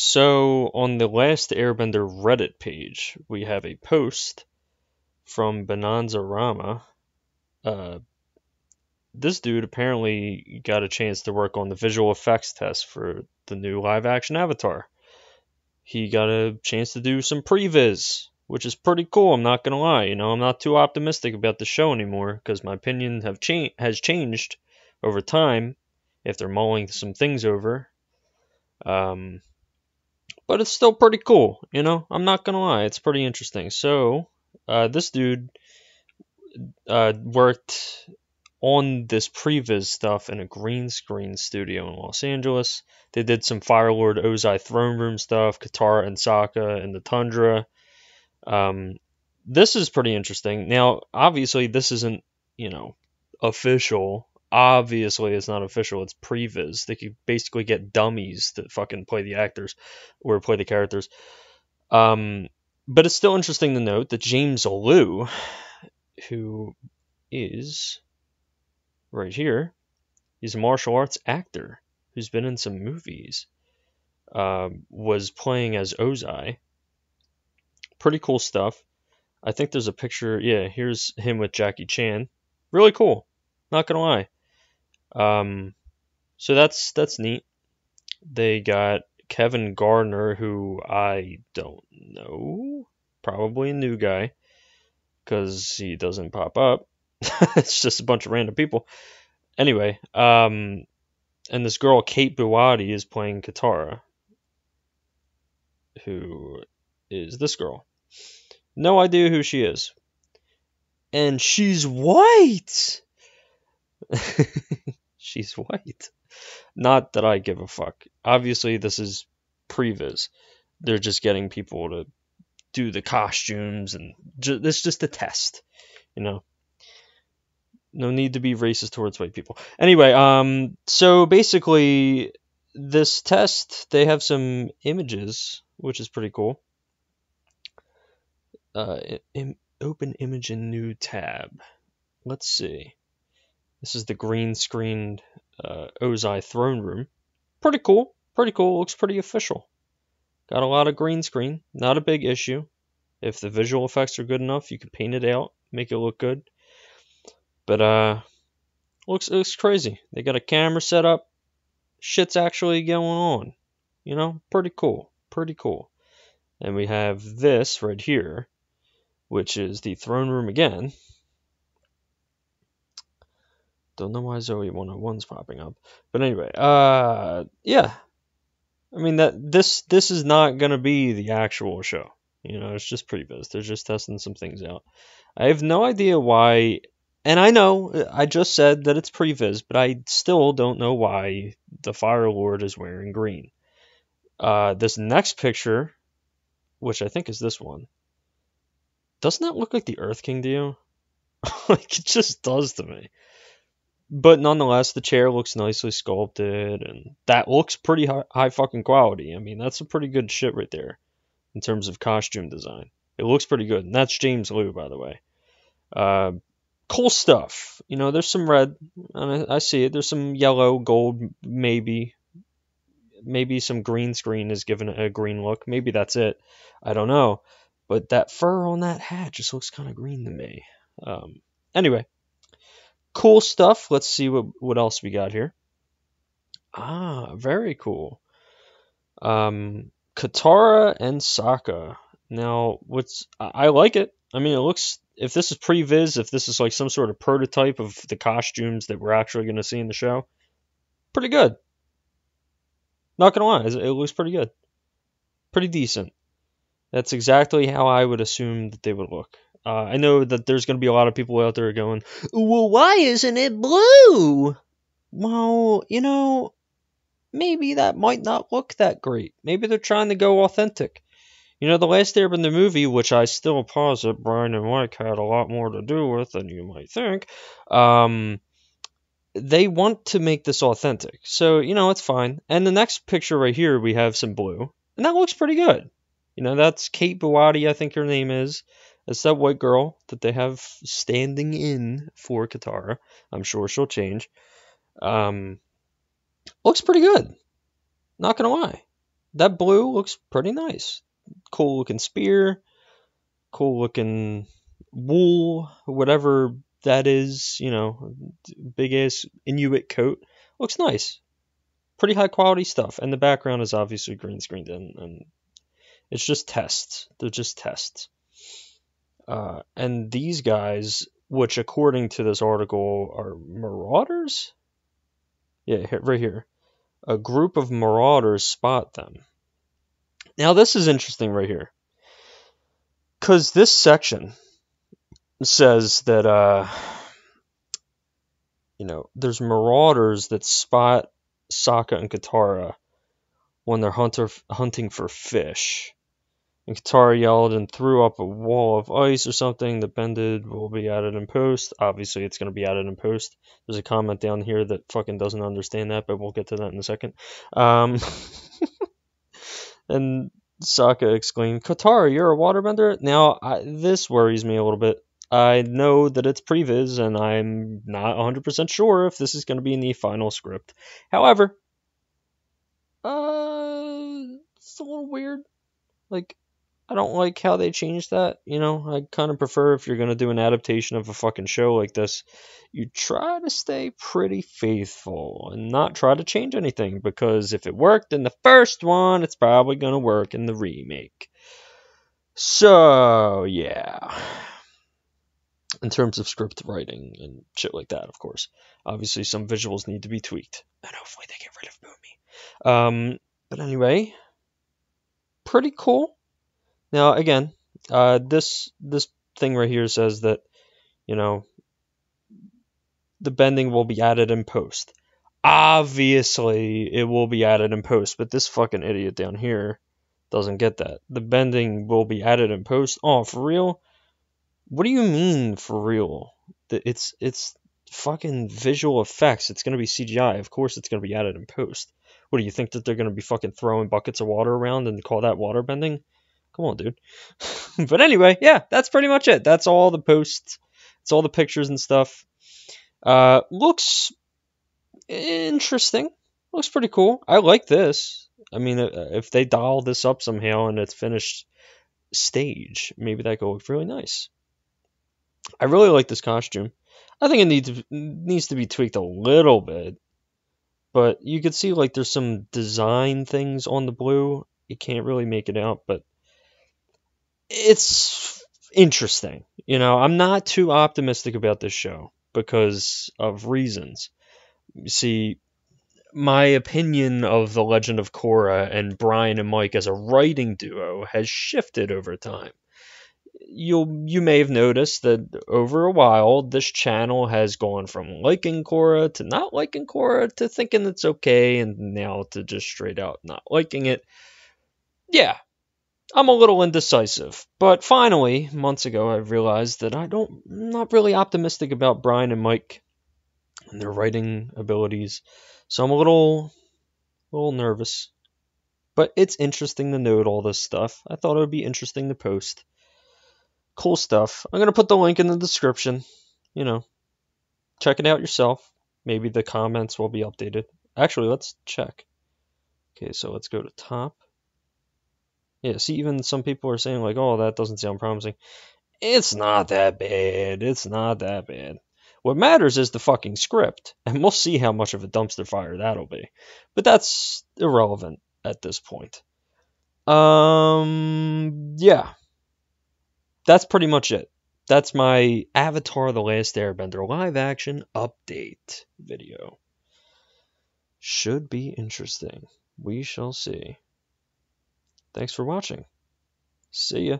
So on the last Airbender Reddit page, we have a post from Bonanza Rama. Uh, this dude apparently got a chance to work on the visual effects test for the new live action Avatar. He got a chance to do some previs, which is pretty cool. I'm not gonna lie. You know, I'm not too optimistic about the show anymore because my opinion have cha- has changed over time after mulling some things over. Um, but it's still pretty cool. You know, I'm not gonna lie. It's pretty interesting. So, uh, this dude uh, worked on this previs stuff in a green screen studio in Los Angeles. They did some Firelord Ozai throne room stuff, Katara and Sokka in the tundra. Um, this is pretty interesting. Now, obviously, this isn't you know official. Obviously, it's not official. It's previs. They could basically get dummies to fucking play the actors or play the characters. Um, but it's still interesting to note that James Lew, who is right here. He's a martial arts actor who's been in some movies. Um, was playing as Ozai. Pretty cool stuff. I think there's a picture. Yeah, here's him with Jackie Chan. Really cool. Not gonna lie. Um, so that's that's neat. They got Kevin Gardner, who I don't know, probably a new guy, because he doesn't pop up. it's just a bunch of random people. Anyway, um, and this girl Kate Buatti is playing Katara, who is this girl. No idea who she is, and she's white. she's white. Not that I give a fuck. Obviously, this is previs. They're just getting people to do the costumes, and ju- it's just a test, you know no need to be racist towards white people. Anyway, um, so basically, this test they have some images, which is pretty cool. Uh, Im- open image in new tab. Let's see. This is the green screened uh, Ozai throne room. Pretty cool. Pretty cool. Looks pretty official. Got a lot of green screen. Not a big issue. If the visual effects are good enough, you can paint it out, make it look good. But uh, looks looks crazy. They got a camera set up. Shit's actually going on. You know, pretty cool. Pretty cool. And we have this right here, which is the throne room again. Don't know why Zoe 101's popping up. But anyway, uh yeah. I mean that this this is not gonna be the actual show. You know, it's just previs. They're just testing some things out. I have no idea why and I know I just said that it's previs, but I still don't know why the Fire Lord is wearing green. Uh, this next picture, which I think is this one, doesn't that look like the Earth King to you? like it just does to me. But nonetheless, the chair looks nicely sculpted, and that looks pretty high, high fucking quality. I mean, that's some pretty good shit right there in terms of costume design. It looks pretty good, and that's James Lew, by the way. Uh, cool stuff. You know, there's some red, and I, I see it. There's some yellow, gold, maybe. Maybe some green screen is given a green look. Maybe that's it. I don't know. But that fur on that hat just looks kind of green to me. Um, anyway, cool stuff. Let's see what, what else we got here. Ah, very cool. Um, Katara and Sokka. Now, what's I, like it. I mean, it looks if this is previs, if this is like some sort of prototype of the costumes that we're actually going to see in the show, pretty good. Not gonna lie, it looks pretty good, pretty decent. That's exactly how I would assume that they would look. Uh, I know that there's going to be a lot of people out there going, "Well, why isn't it blue?" Well, you know, maybe that might not look that great. Maybe they're trying to go authentic. You know, the last Airbender movie, which I still posit Bryan and Mike had a lot more to do with than you might think, um, they want to make this authentic. So, you know, it's fine. And the next picture right here, we have some blue. And that looks pretty good. You know, that's Kate Buatti, I think her name is. It's that white girl that they have standing in for Katara. I'm sure she'll change. Um, looks pretty good. Not gonna lie that blue looks pretty nice. Cool looking spear, cool looking wool, whatever that is, you know, big ass Inuit coat. Looks nice. Pretty high quality stuff. And the background is obviously green screened in and it's just tests. They're just tests. Uh, and these guys, which according to this article are marauders? Yeah, right here. A group of marauders spot them. Now, this is interesting right here. Because this section says that, uh, you know, there's marauders that spot Sokka and Katara when they're hunter, hunting for fish and Katara yelled and threw up a wall of ice or something. The bended will be added in post. Obviously, it's going to be added in post. There's a comment down here that fucking doesn't understand that, but we'll get to that in a second. Um, and Sokka exclaimed, Katara, you're a waterbender? Now, I, this worries me a little bit. I know that it's previs, and I'm not 100% sure if this is going to be in the final script. However, uh, it's a little weird. Like, I don't like how they changed that. You know, I kind of prefer if you're going to do an adaptation of a fucking show like this, you try to stay pretty faithful and not try to change anything because if it worked in the first one, it's probably going to work in the remake. So, yeah. In terms of script writing and shit like that, of course. Obviously, some visuals need to be tweaked. And hopefully they get rid of Boomy. Um, but anyway, pretty cool now again, uh, this this thing right here says that you know the bending will be added in post. Obviously, it will be added in post, but this fucking idiot down here doesn't get that. The bending will be added in post. Oh, for real? What do you mean for real? It's it's fucking visual effects. It's gonna be CGI. Of course, it's gonna be added in post. What do you think that they're gonna be fucking throwing buckets of water around and call that water bending? Come on, dude. but anyway, yeah, that's pretty much it. That's all the posts. It's all the pictures and stuff. Uh, looks interesting. Looks pretty cool. I like this. I mean, uh, if they dial this up somehow and it's finished stage, maybe that could look really nice. I really like this costume. I think it needs needs to be tweaked a little bit, but you can see like there's some design things on the blue. You can't really make it out, but it's interesting. You know, I'm not too optimistic about this show because of reasons. You see, my opinion of The Legend of Korra and Bryan and Mike as a writing duo has shifted over time. You'll you may have noticed that over a while this channel has gone from liking Korra to not liking Korra to thinking it's okay and now to just straight out not liking it. Yeah, I'm a little indecisive, but finally, months ago, I realized that I don't, I'm not really optimistic about Bryan and Mike and their writing abilities, so I'm a little, a little nervous. But it's interesting to note all this stuff. I thought it would be interesting to post. Cool stuff. I'm gonna put the link in the description. You know, check it out yourself. Maybe the comments will be updated. Actually, let's check. Okay, so let's go to top. Yeah, see, even some people are saying, like, oh, that doesn't sound promising. It's not that bad. It's not that bad. What matters is the fucking script, and we'll see how much of a dumpster fire that'll be. But that's irrelevant at this point. Um, yeah. That's pretty much it. That's my Avatar The Last Airbender live action update video. Should be interesting. We shall see. Thanks for watching. See ya.